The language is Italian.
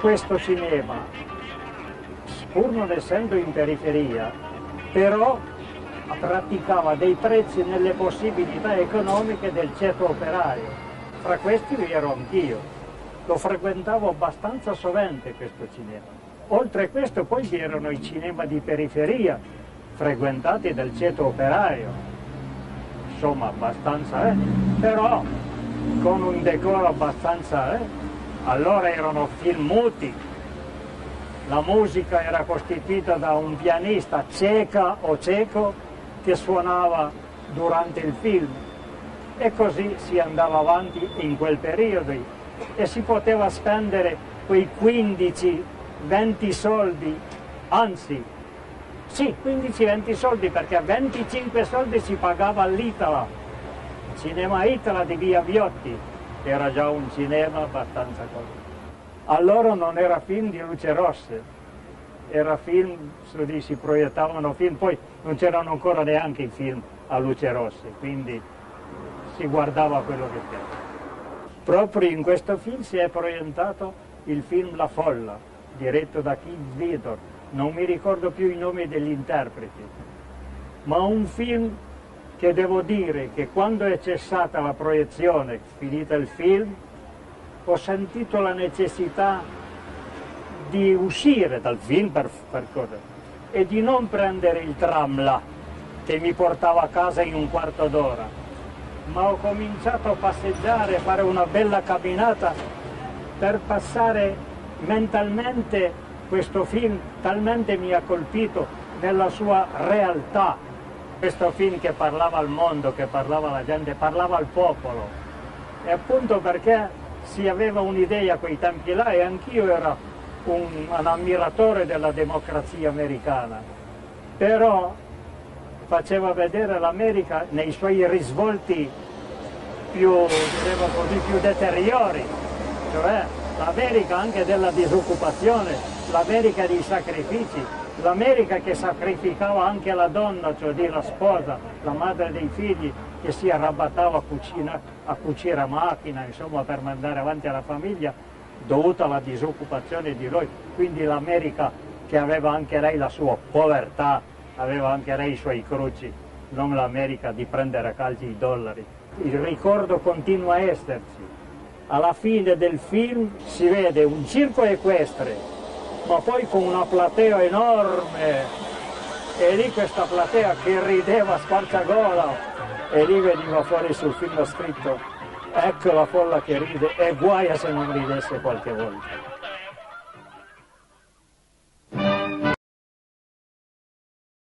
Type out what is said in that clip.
Questo cinema, pur non essendo in periferia, però praticava dei prezzi nelle possibilità economiche del ceto operaio. Fra questi vi ero anch'io. Lo frequentavo abbastanza sovente questo cinema. Oltre a questo poi vi erano i cinema di periferia, frequentati dal ceto operaio. Insomma, abbastanza, eh? Però con un decoro abbastanza, eh? Allora erano film muti, la musica era costituita da un pianista ceca o cieco che suonava durante il film. E così si andava avanti in quel periodo. E si poteva spendere quei 15-20 soldi, anzi sì, 15-20 soldi perché a 25 soldi si pagava all'Itala, cinema Itala di Via Viotti, era già un cinema abbastanza così. Allora non era film di luce rosse, era film, si proiettavano film, poi non c'erano ancora neanche i film a luce rosse, quindi si guardava quello che c'era. Proprio in questo film si è proiettato il film La Folla, diretto da Keith Vidor, non mi ricordo più i nomi degli interpreti, ma un film che devo dire che quando è cessata la proiezione, finita il film, ho sentito la necessità di uscire dal film per, per e di non prendere il tram là, che mi portava a casa in un quarto d'ora, ma ho cominciato a passeggiare, a fare una bella camminata per passare mentalmente questo film, talmente mi ha colpito nella sua realtà, questo film che parlava al mondo, che parlava alla gente, parlava al popolo, e appunto perché si aveva un'idea a quei tempi là e anch'io ero un, un ammiratore della democrazia americana, però faceva vedere l'America nei suoi risvolti più, così, più deteriori, cioè l'America anche della disoccupazione, l'America dei sacrifici, l'America che sacrificava anche la donna, cioè la sposa, la madre dei figli, che si arrabattava a, cucina, a cucire a macchina, insomma, per mandare avanti la famiglia, dovuta alla disoccupazione di noi, quindi l'America che aveva anche lei la sua povertà, aveva anche lei i suoi cruci, non l'America di prendere a calci i dollari. Il ricordo continua a esserci. Alla fine del film si vede un circo equestre, ma poi con una platea enorme e lì questa platea che rideva a squarciagola e lì veniva fuori sul film scritto ecco la folla che ride e guaia se non ridesse qualche volta.